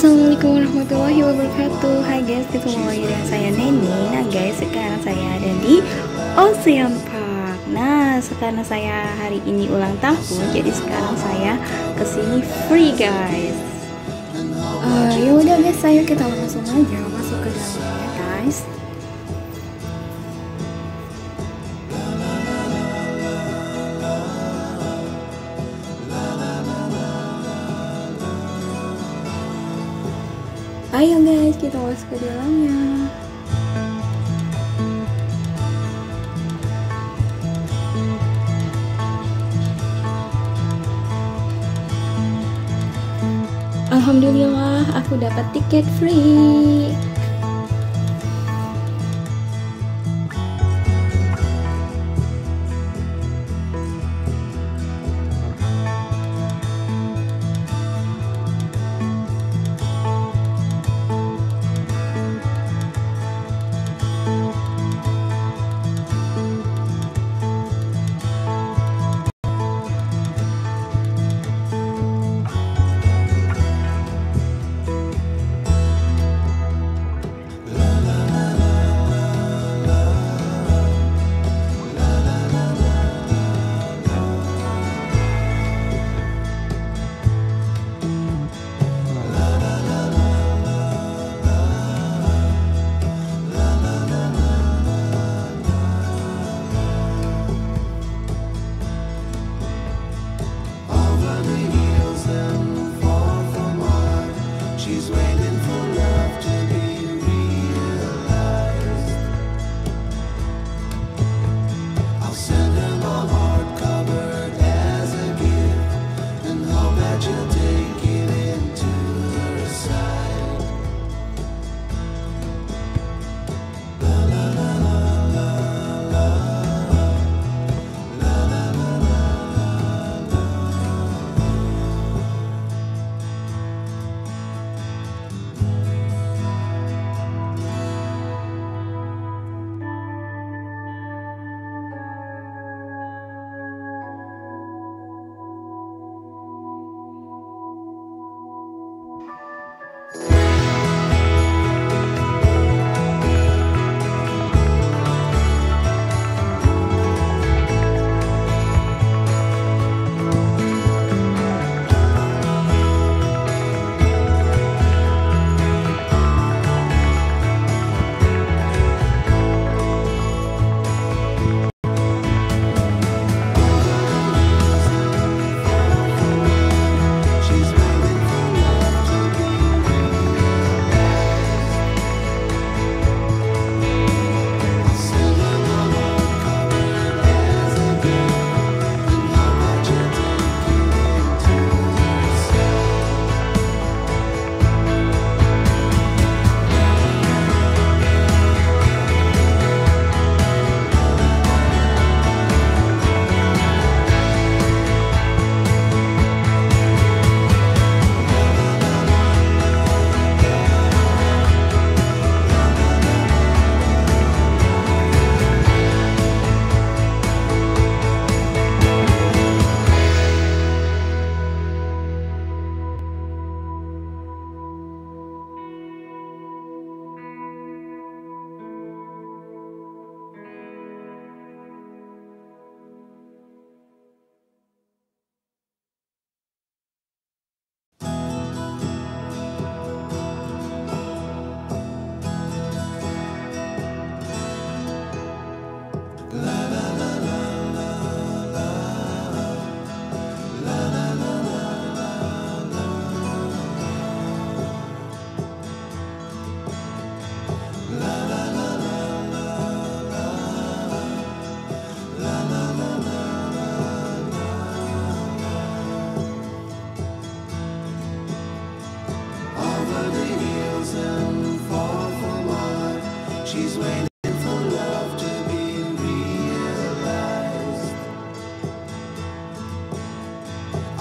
Assalamualaikum warahmatullahi wabarakatuh. Hai guys, ketemu lagi dengan saya Neni. Nah guys, sekarang saya ada di Ocean Park. Nah, sekarang saya hari ini ulang tahun Jadi sekarang saya ke sini free guys. Uh, Ya udah guys, saya kita langsung aja. Masuk ke dalamnya guys Ayo guys, kita masuk ke dalamnya. Alhamdulillah, aku dapat tiket free. she's with.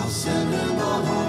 Send.